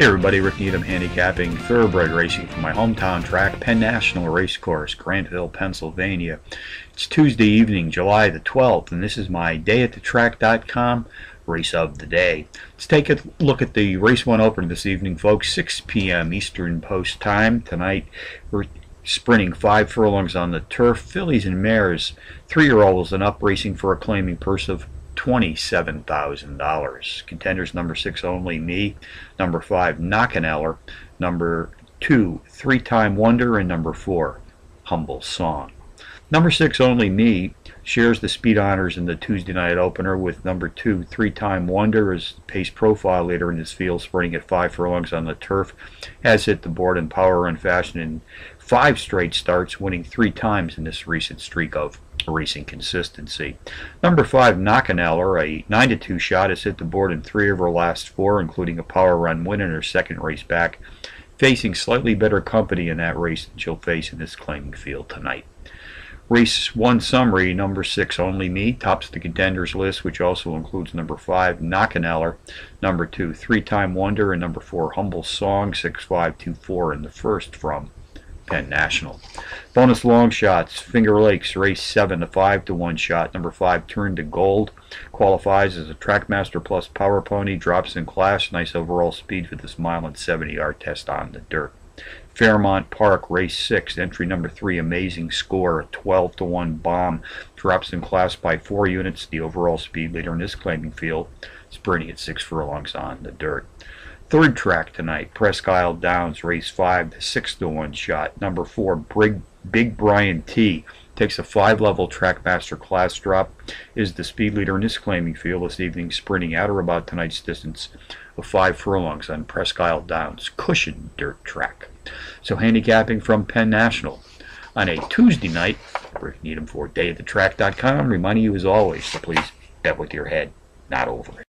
Hey everybody, Rick Needham handicapping thoroughbred racing from my hometown track, Penn National Racecourse, Grantville, Pennsylvania. It's Tuesday evening, July the 12th, and this is my dayatthetrack.com race of the day. Let's take a look at the race one opener this evening, folks. 6 p.m. Eastern Post Time. Tonight we're sprinting five furlongs on the turf. Fillies and mares, three-year-olds and up racing for a claiming purse of $27,000. Contenders number six, Only Me. Number five, Knockeneller. Number two, Three Time Wonder. And number four, Humble Song. Number six, Only Me, shares the speed honors in the Tuesday night opener with number two, Three Time Wonder, as pace profile leader in this field, sprinting at five furlongs on the turf. Has hit the board in power and fashion in five straight starts, winning three times in this recent streak of racing consistency. Number five, Knockeneller, a 9-2 shot, has hit the board in three of her last four, including a power run win in her second race back, facing slightly better company in that race than she'll face in this claiming field tonight. Race 1 summary, number 6, Only Me, tops the contenders list, which also includes number 5, Knockeneller, number 2, Three Time Wonder, and number 4, Humble Song, 6524 in the first from Penn National. Bonus long shots. Finger Lakes race 7 to 5 to 1 shot. Number 5 Turn to Gold qualifies as a Trackmaster Plus Power Pony. Drops in class. Nice overall speed for this mile and 70 yard test on the dirt. Fairmont Park race 6 entry number 3 amazing score a 12 to 1 bomb drops in class by 4 units the overall speed leader in this claiming field sprinting at 6 furlongs on the dirt Third track tonight, Presque Isle Downs, race 5, the 6 to 1 shot. Number 4, Big, Big Brian T. Takes a five level Trackmaster class drop. Is the speed leader in this claiming field this evening, sprinting at or about tonight's distance of five furlongs on Presque Isle Downs, cushion dirt track. So handicapping from Penn National on a Tuesday night. Rick Needham for dayatthetrack.com, reminding you as always to please bet with your head, not over it.